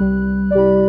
Música